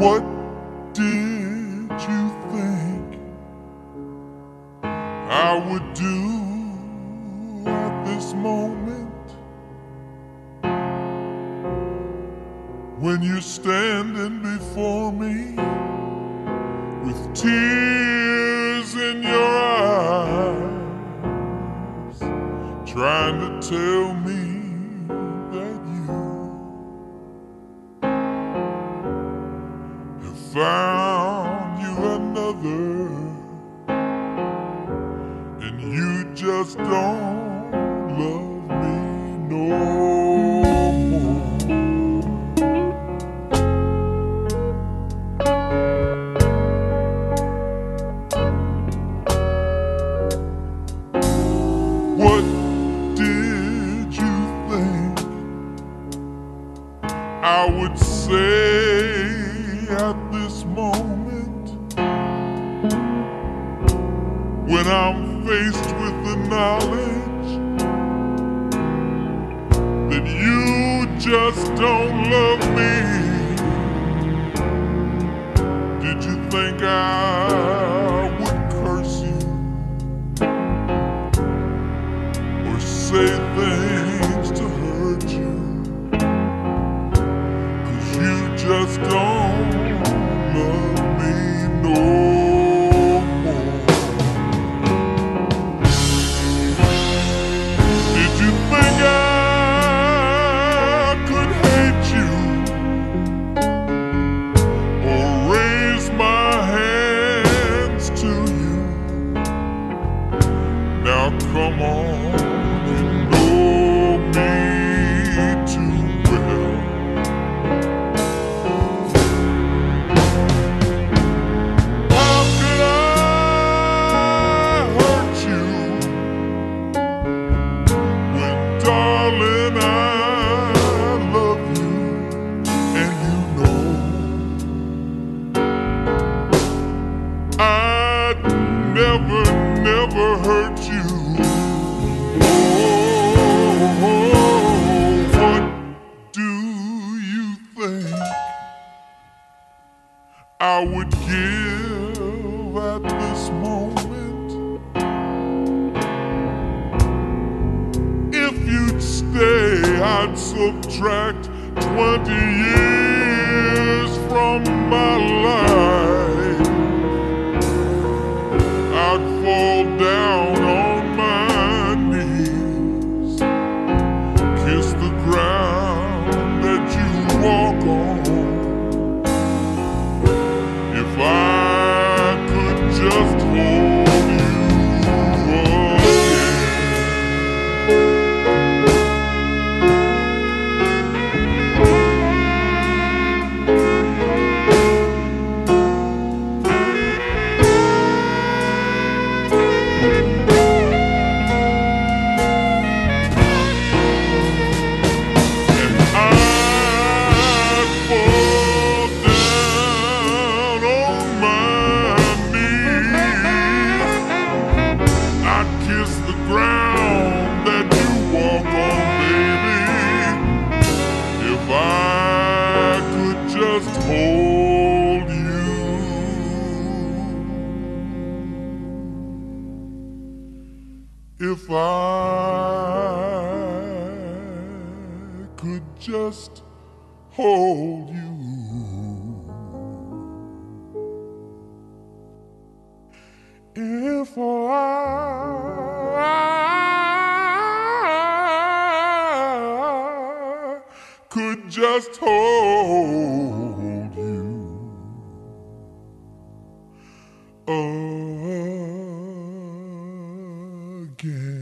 What did you think I would do at this moment? When you're standing before me with tears in your eyes, trying to tell me found you another, and you just don't love me no more. What did you think I would say moment when I'm faced with the knowledge that you just don't love me? Did you think I Now come I would give at this moment if you'd stay? I'd subtract 20 years from my life. Just hold you. If I could just hold you. If I could just hold again.